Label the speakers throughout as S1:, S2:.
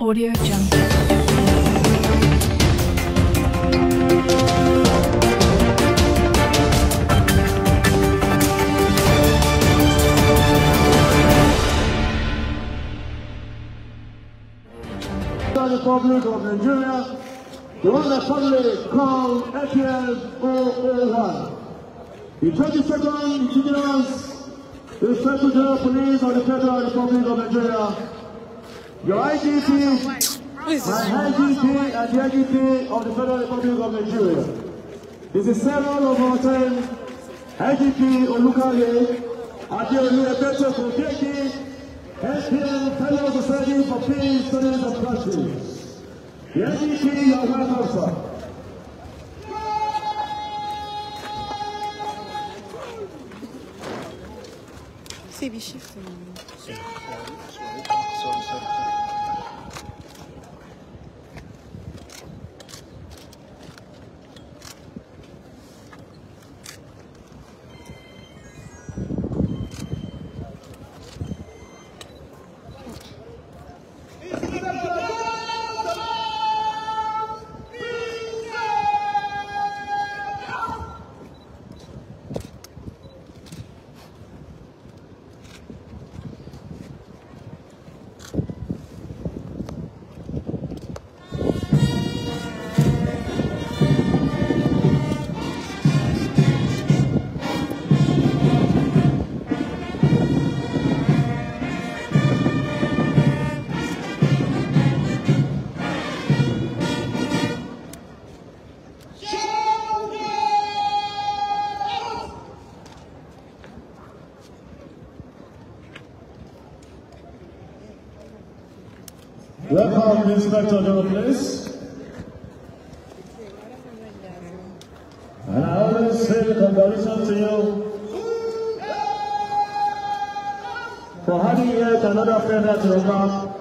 S1: Audio Jungle.
S2: the Republic of Nigeria, the one that family called APL 001. The 22nd Indigenous Inspector General Police of the Federal Republic of Nigeria, your IGP, my IGP and the IGP of the Federal Republic of Nigeria. This is several of our time, IGP Olukale, Adeolu Ebeto Kokeki, SPM Fellow Society for Peace, Studies and Practice. The IGP, you are welcome, sir.
S3: Mitsubishi. Chiffres.
S2: Welcome, Inspector General Police. And I always say congratulations to you for having yet another feather to your cap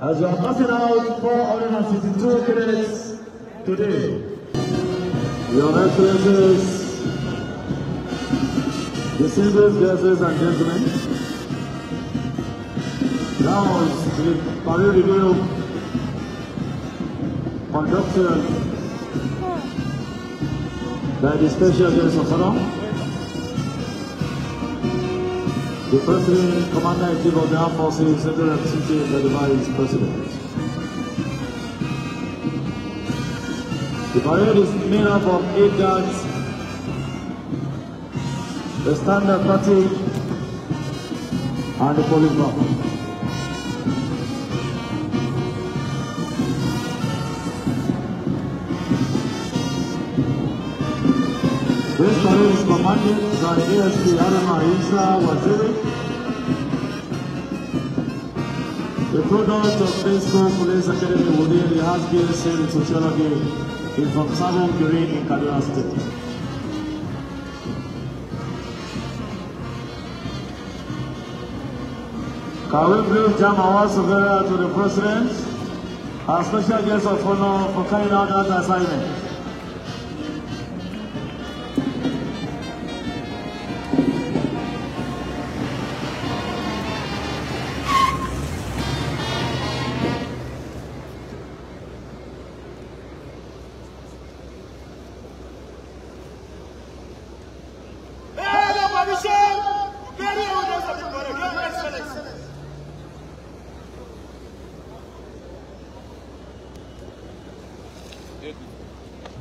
S2: as you are passing out 462 credits today. Your Excellencies, distinguished guests and gentlemen, that was the parade review conducted by the Special Guest of Honor, the President, Commander-in-Chief of the Armed Forces, Central Representative, and the Vice President. The parade is made up of eight guards, the standard party, and the police bar. This parade is commanded by ASP Adama Isa Waziri. The product of Baseball Police Academy within the Hasbin State in Sociology is from Sabon Giri in Kaduna State. Can we please jam our together to the President, our special guest of honor for carrying out that assignment.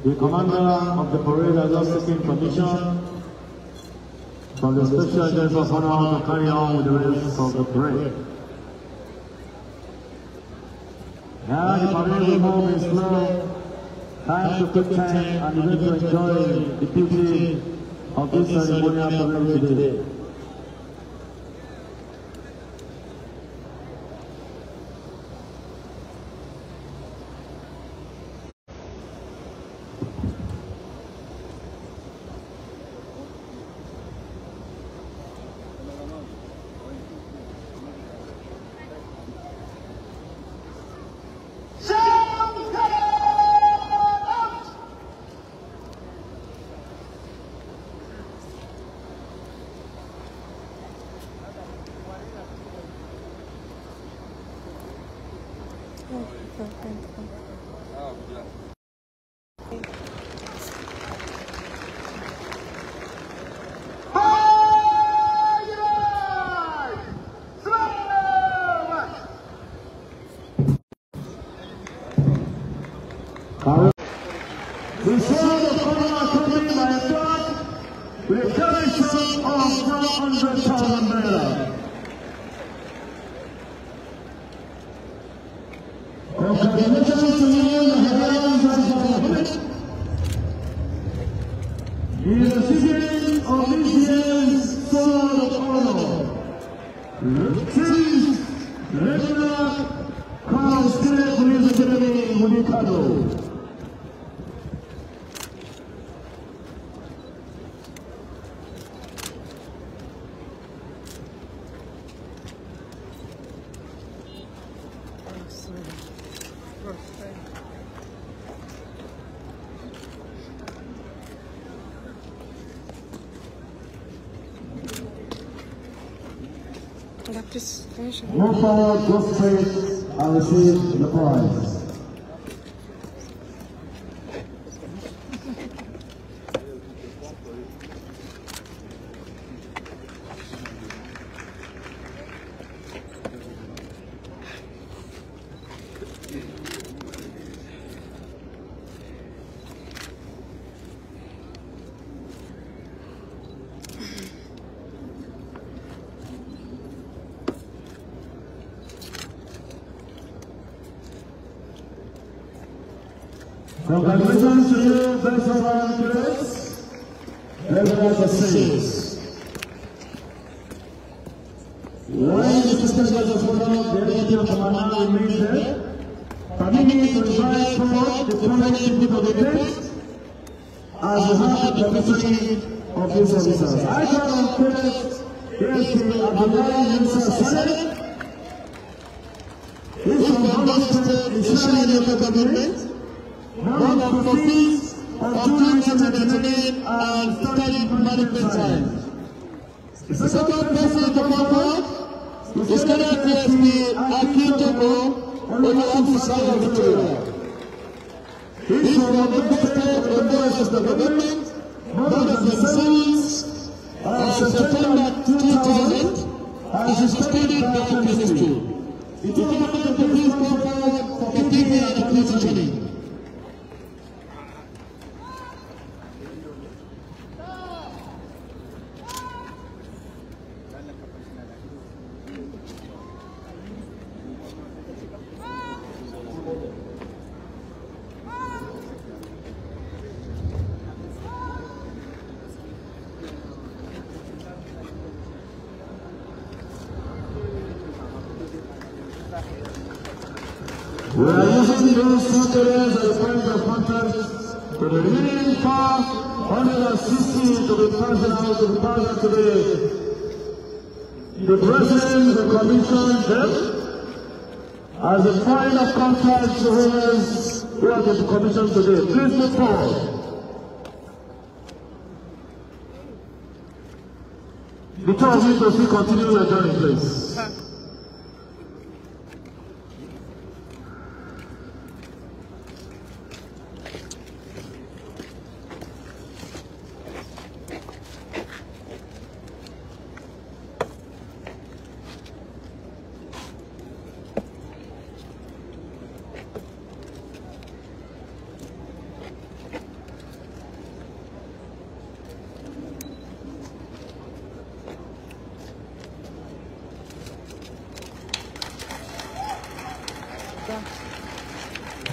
S2: The commander of the parade has just taken permission from the special guest of honor to carry on with the rest of the parade. Now the parade will move in slow. Time to take time and begin to enjoy the beauty of this ceremonial parade today. The of honor coming by a of 100,000 naira. Congratulations to and government. The recipient of this year's sword of honor, Chief Regular Crown State Police Academy, Munikado.
S3: La PlayStation.
S2: Move forward, go straight, and receive the prize. the to come forward Government brothers and sons, of September 2000, as he studied biochemistry. It is one of the please come forward for me at the police We are using those Saturdays as point of contact to the remaining far 160 to be passed out to be passed out to the the president, the commission, them as a point of contact to holders who are the commission today. Please move forward. The two of continue your journey, please.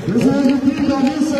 S2: This is the peak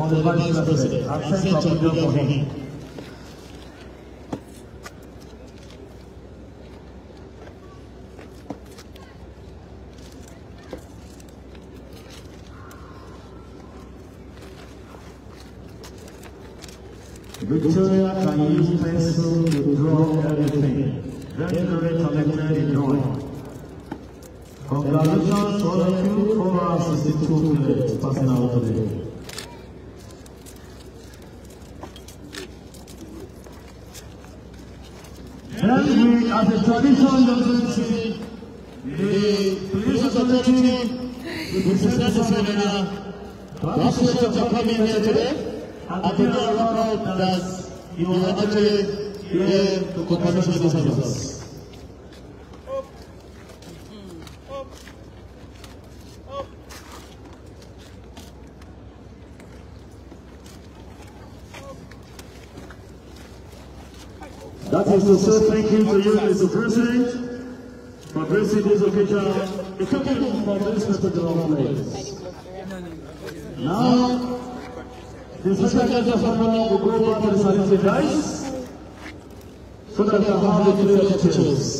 S2: for the Vice President, absent from Abuja for him. Victoria can use pencil to draw everything. Very, very talented in drawing. Congratulations all of you, 462 players passing out today. Say, the the appreciate you for coming here today are service. Is to say thank you to you, Mr. President, for gracing this occasion, especially for this particular place. Now, the special guest of honor will go back to the salute guys, so that we have the clear.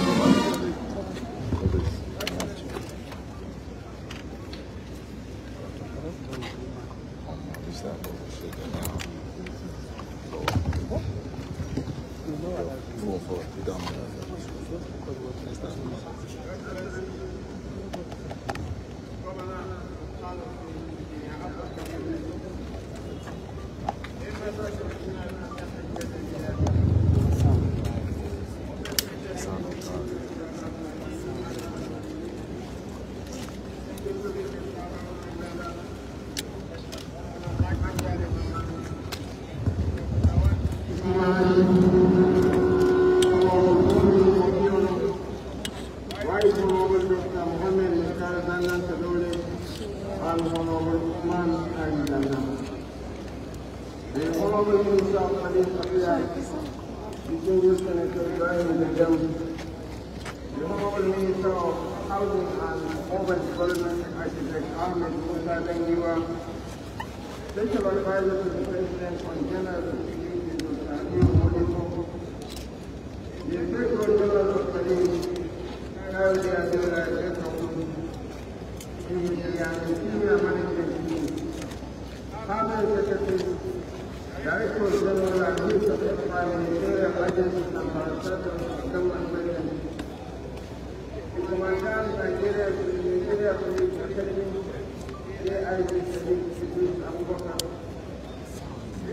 S2: Distinguished Senator
S4: Ibrahim Gaidam, the the President on General Security, Dr. Amir Modibo, the Inspector General of Police, Saudi Arabia, Senior Management Team, Permanent Secretary, Director General and Chief of the Ministerial Agencies and Parastatals of Government Management, the Commandant Nigeria Nigeria Police Academy, AIG Sadiq Idris Abubakar,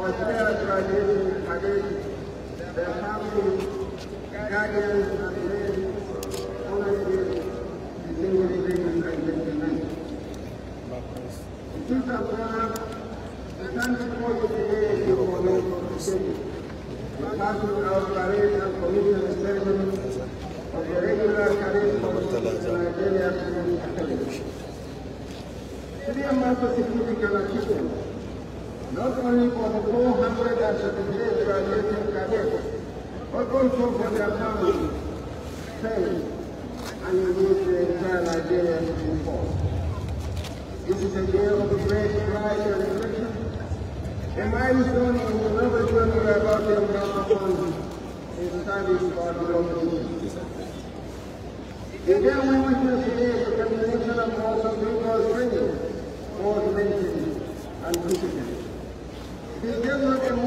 S4: وزيارة عزيز الحبيب always you not only for the 478 graduating cadets, but also for their families, friends, and indeed the entire Nigerian Force. This is a day of great pride and reflection, a milestone in the noble journey we are about to embark upon in service of our nation. The day we witness today the culmination of most of rigorous training, both mentally and physically.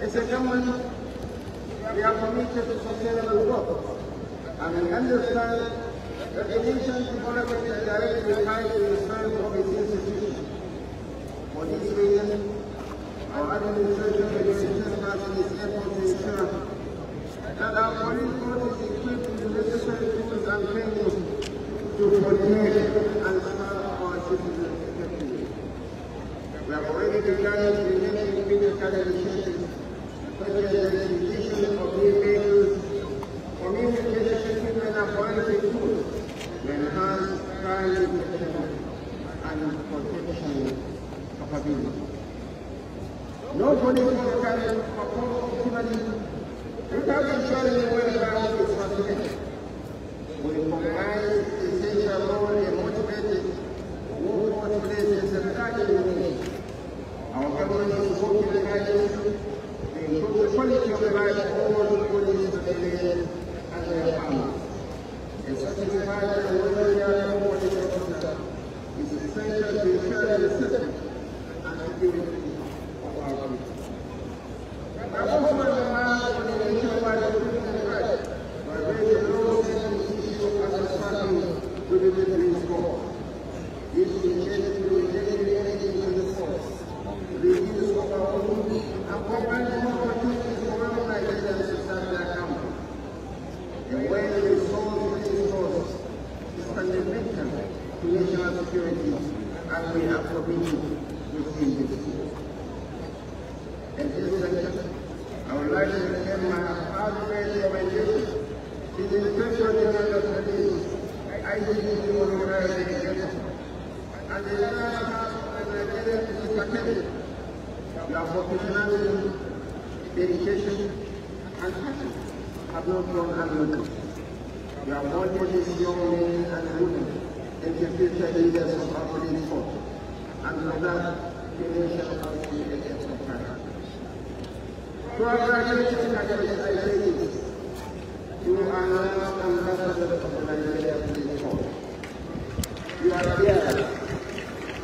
S4: As a government, we are committed to sustainable growth, and we understand that the nation's development is directly tied to the strength of its institutions. For this reason, our administration will steadfast in its effort to ensure that our police force is equipped with the necessary tools and training to coordinate and serve our citizens effectively. We have already begun detection and protection capabilities. No police will can without ensuring the of its population. We combine essential role in motivated workplaces and targeting Our government is working tirelessly to improve the quality of the life of all the police civilians and their families. A satisfied and well-regarded police officer is essential to ensure the safety and security of our people. I also demand on the nationwide recruitment drive by raising laws and issue as a starting to the military score. This initiative will generate energy in the force, reduce overall, and provide more opportunities for all Nigerians to start their company. And when the resource is force is fundamental to national security, and we are forbidden within this. In this section, I would like to extend my heartfelt commendation to the Inspector General of Police, IGP Oluwayede and the General Staff of the Nigerian Police Academy. Your professionalism, dedication, and passion have not gone unnoticed. You are molding these young men and women into future leaders of our police force, and for that, the nation must be a debt of pride. To our graduating academies, I say this. You are now ambassadors of the Nigerian Police Force. You are here of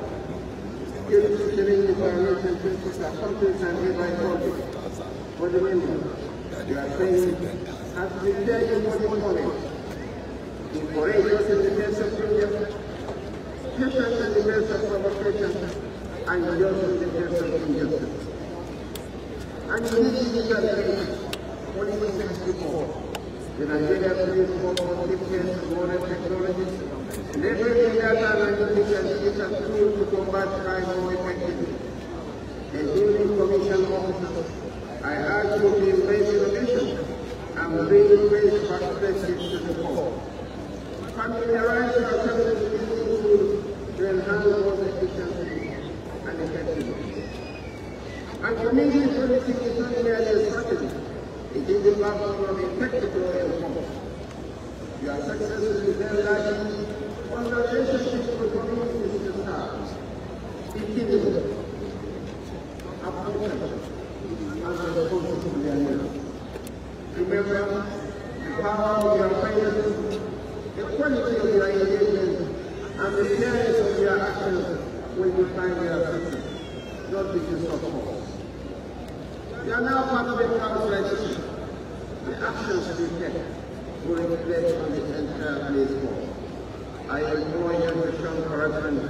S4: Something and. You are saying, in in and in. And? The tools to combat crime more effectively. And during commission officers, I urge you to embrace innovation and bring fresh perspectives to the fore. Familiarize yourself with these tools to enhance both efficiency and effectiveness. And community policing is not merely a strategy. It is the platform of effective law enforcement. Your success will depend largely on the relationships with communities you serve. Intimate, approachable, and responsive to their needs. Remember, the power of your finances, the quality of your engagement, and the fairness of your actions will define your success, not the use of force. Are now part of a translation. The actions we take will reflect on the entire police force. I implore you to show corruption,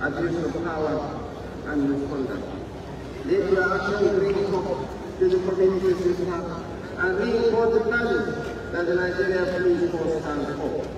S4: abuse of power, and misconduct. Let your actions bring hope to the communities you serve and reinforce the values that the Nigerian Police Force stands for.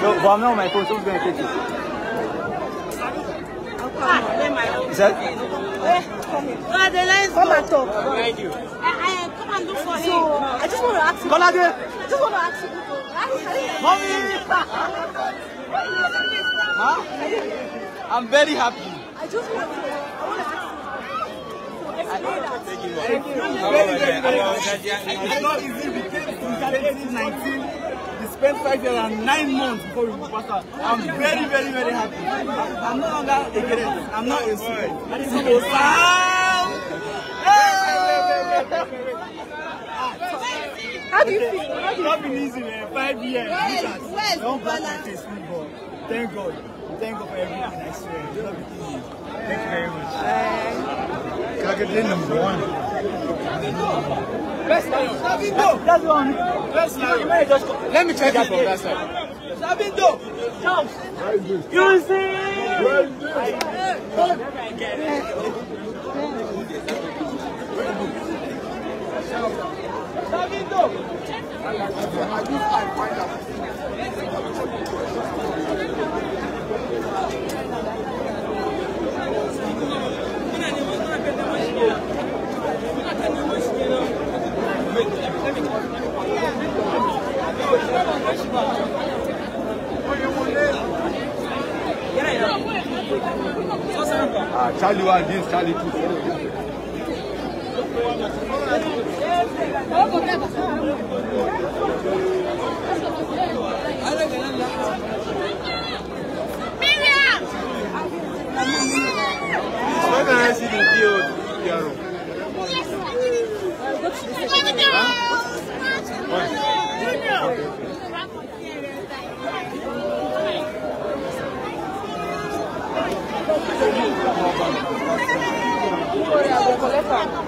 S5: So, but I'm not on my phone, so who's going to take it? Is that?
S6: Ah, the lines come and talk. I, I come and look for him. So I just want to ask you.
S5: Kolade!
S6: I just want to ask you.
S5: Mommy! Huh? I'm very happy.
S6: I just want to. I want to ask you.
S5: It's not easy. We came to 2019. Spent five years and nine months before we passed out. I'm very, very, very happy. I'm, no longer a great. I'm not a student. And it's so sad.
S6: How do you feel? How do
S5: It's
S6: you
S5: not been easy, man. Five years.
S6: Where's- where's
S5: Don't practice football. Thank God. Thank God for everything. I swear. It's not been easy. Thank you very much. Kagade number one. Sabindo. Sabindo. One. Let me check it that side. Sabindo. Charles. You see. Sabindo. I. Ah, Charlie one against Charlie two. Where can
S7: coletar.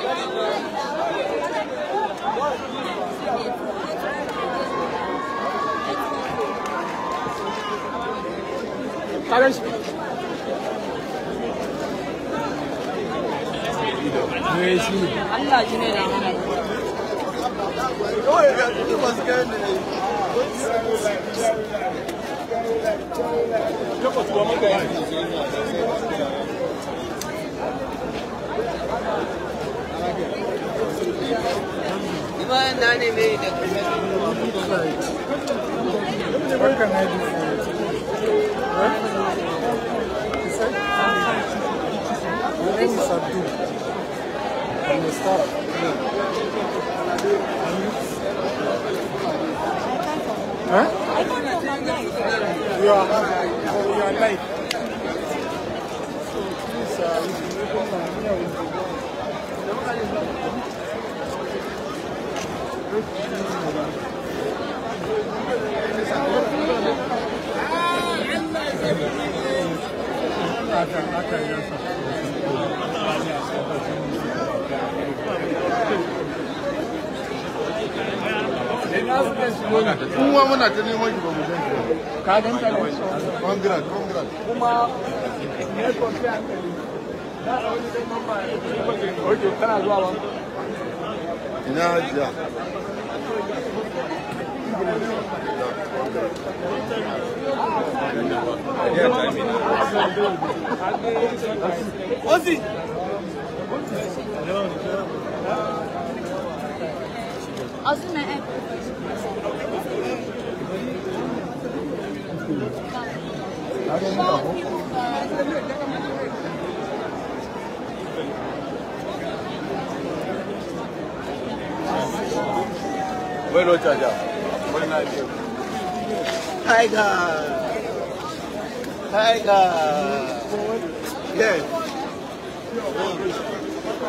S7: Kagan shi.
S6: Allah
S5: shi da يكون صدوق المستار ها؟ يا يا لايك Ah, okay, okay, yes, sir.
S8: Kuma muna ta neman shi ba mu san shi ba.
S5: ka ne
S8: congrats.
S5: kuma ne kwafi hankali na da wani zai mamba oke kana zuwa ba
S8: Ina hajiya.
S5: ozi
S8: 아줌마 Bueno, Chacha. Buena idea.
S5: Tiger. Tiger. Yes.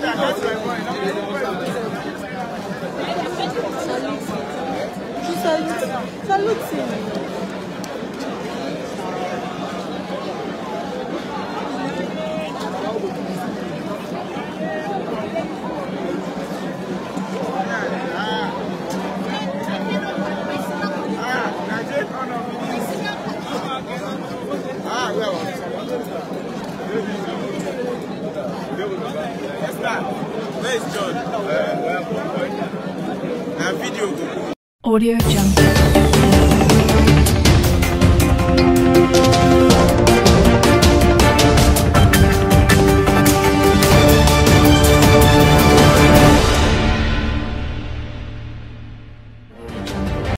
S6: Salut. Salut. Salut.
S1: salut Audio Jungle.